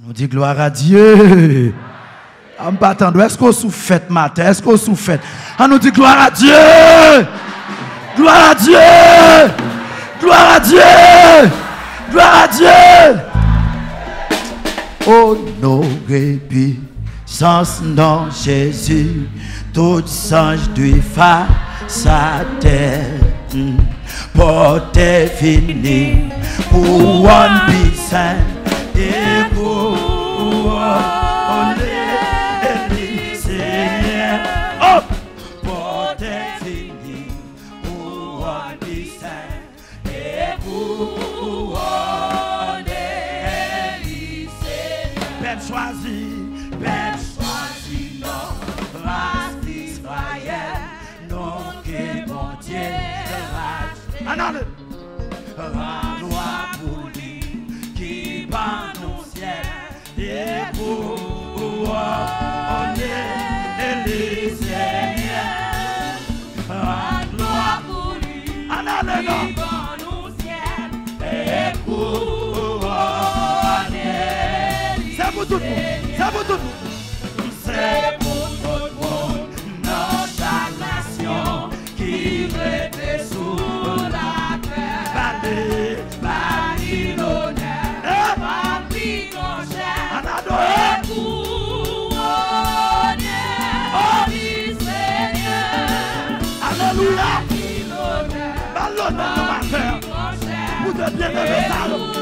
On dit gloire à Dieu. On pas. Est-ce qu'on souffre matin? Est-ce qu'on souffre? On nous dit gloire à Dieu. Gloire à Dieu. Gloire à Dieu. Gloire à Dieu. Honoré puissance dans Jésus. Tout singe du face à terre. Porte fini pour one saint pour tout tout le monde. C'est pour tout le monde. Chaque nation qui répète sous la terre. Anadole, Alléluia.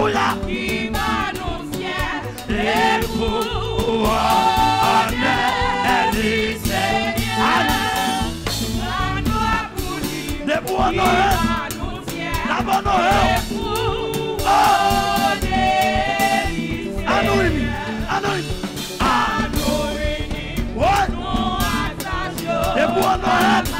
kula imanusye ekuone elise de boa noé, na boa noel ah. anônimo. Anônimo. Ah. Anônimo what de boa noel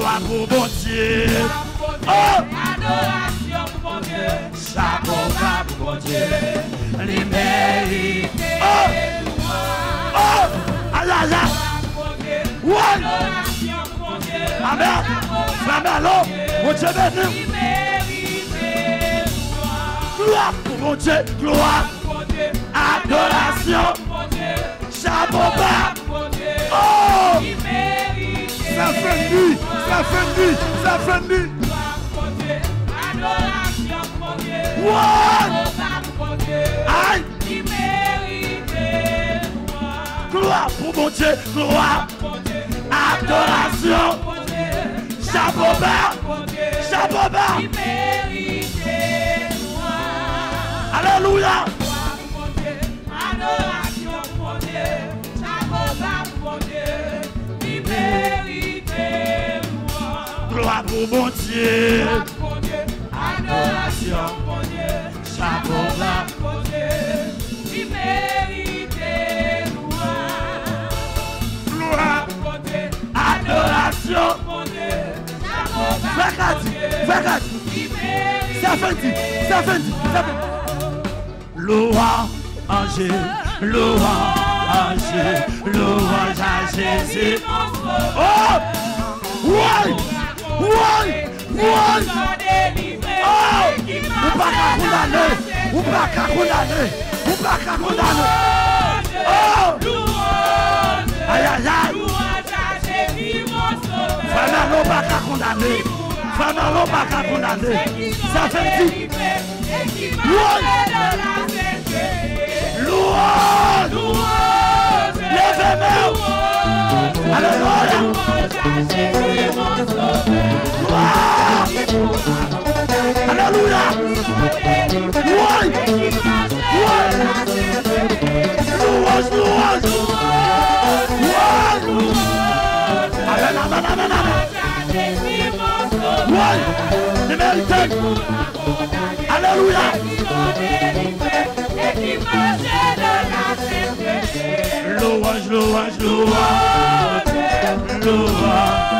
Gloire pour mon Dieu. Oh. Bas pour mon Dieu. Les mérites. Oh. Oh. Aïe, aïe, aïe. Ouais. Amen. Amen. Alors, mon Dieu mon Dieu. Adoration. ça fait nuit, ça fait. What? Aïe. Gloire pour mon Dieu, gloire, adoration, chapeau pour mon Dieu. Adoration pour Dieu, chapeau bas Dieu. Gloire. Pour Dieu, Adoration. pour Dieu, Dieu, mérite Ça fait. Ça fait. Ça. Louange à! Woy! Woy! Oh! Ou pa ka kondane! Ou pa ka kondane! Ou pa ka kondane! Oh! Ayayay! Fana lò pa ka kondane! Fana lò pa ka kondane! Sa fè di! Woy! Louan! Leve mè ou! Aleluya! Alléluia! Louange, louange! Louange! Louange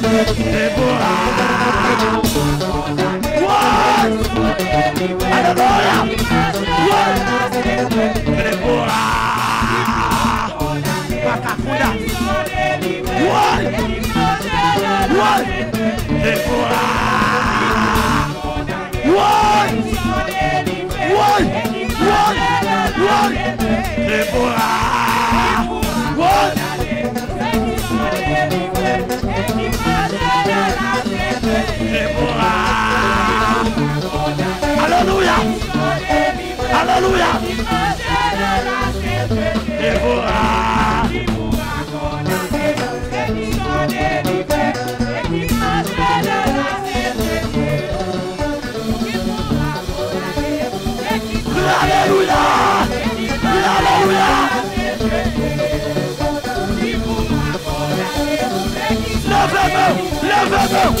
Deborah! Levez-vous, levez-vous, levez-vous, levez-vous.